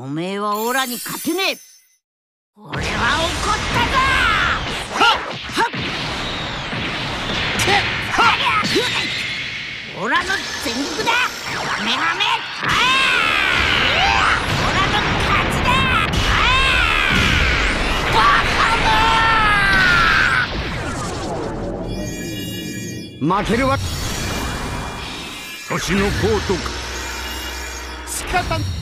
おめえはオラに勝てねえ。俺は怒ったぞ。オラの全力だメガメあオラの勝ちだ負けるわ年のコートか仕方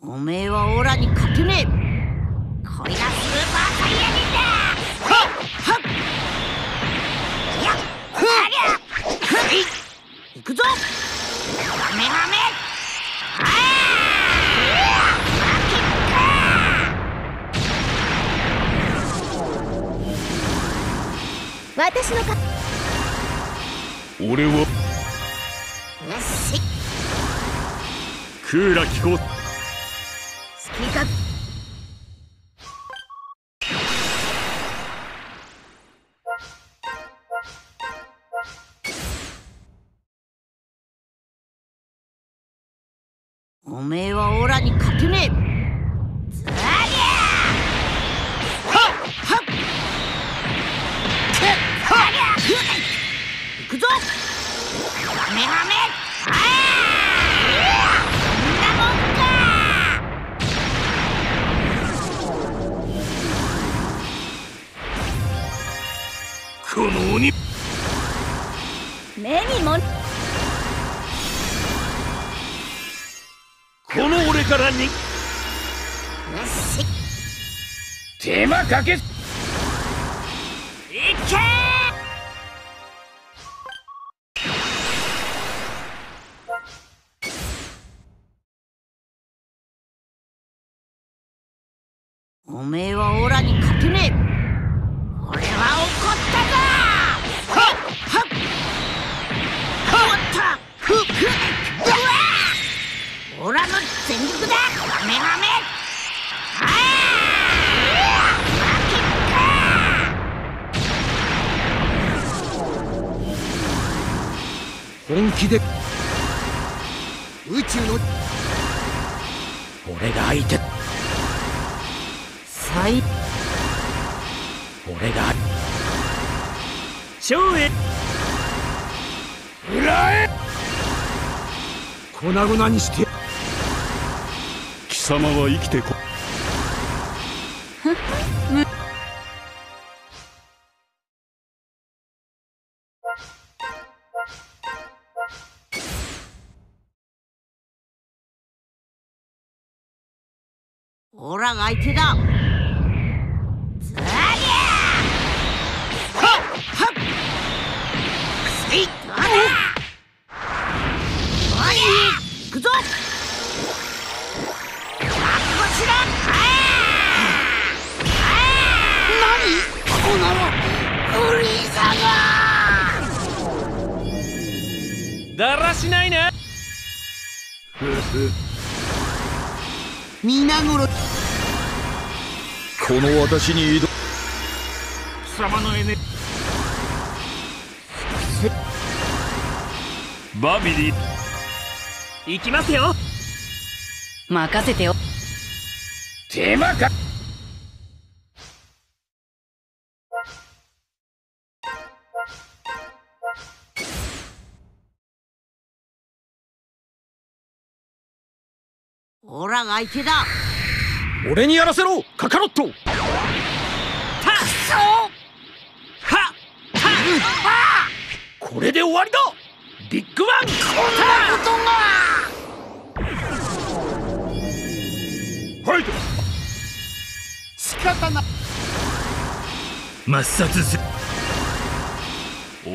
おめえはオラに勝てねえ。これがスーパーサイヤ人だ。はっ。はっ。やっ。ありゃはい行くぞ。ハメガメあ私のか俺はよしクーラ聞こうおめえはオラに勝てねえ。この鬼。目にも。この俺からに。手間かけ。いけおめえはオラに勝てねえ本気で宇宙の。俺が相手。最。俺が超へ。裏へ。粉々にして。貴様は生きてこオラが相手だ。ザリャー。はっはっ。くせいどおりくぞ。覚悟しろ。何？このフリーザがだらしないな。皆殺この私に挑貴様のエネバビリ。行きますよ。任せてよ。手間か。オラが相手だ俺にやらせろカカロット。これで終わりだ。ビッグバン。はい。仕方な。抹殺す。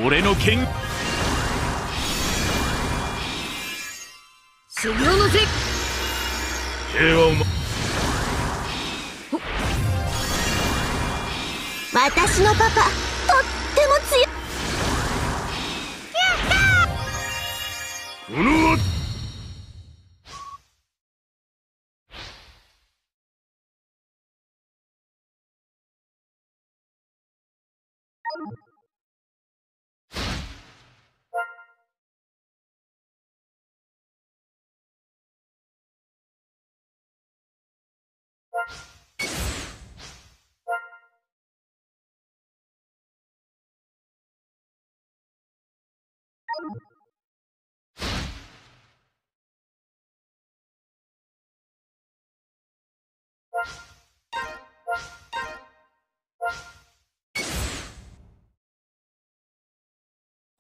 俺の剣。修行のせ平和をま私のパパとっても強い。このあ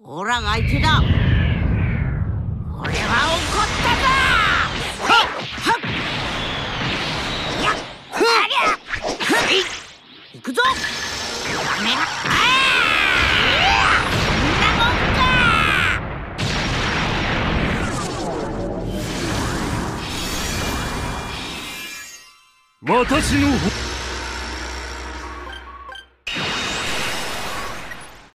オラが相手だ私の